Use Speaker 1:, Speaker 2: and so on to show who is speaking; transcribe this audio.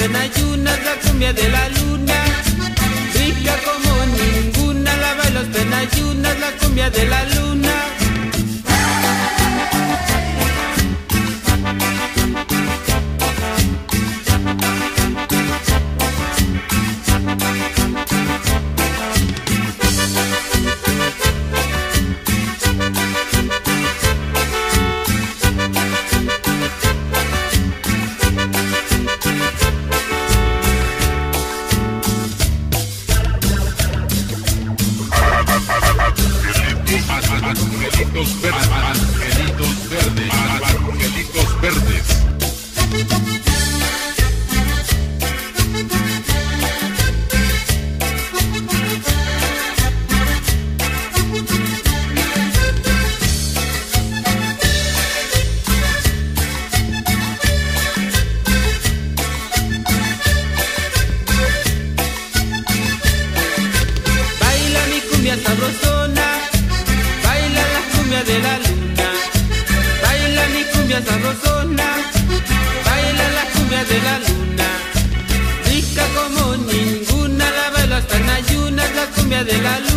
Speaker 1: canto en ayunas la cumbia de la luna. Rica como ninguna, la bailo en ayunas la cumbia de la cumbia sabrosona, baila la cumbia de la luna. Baila mi cumbia sabrosona, baila la cumbia de la luna. Rica como ninguna, la bailo hasta en ayunas, la cumbia de la luna.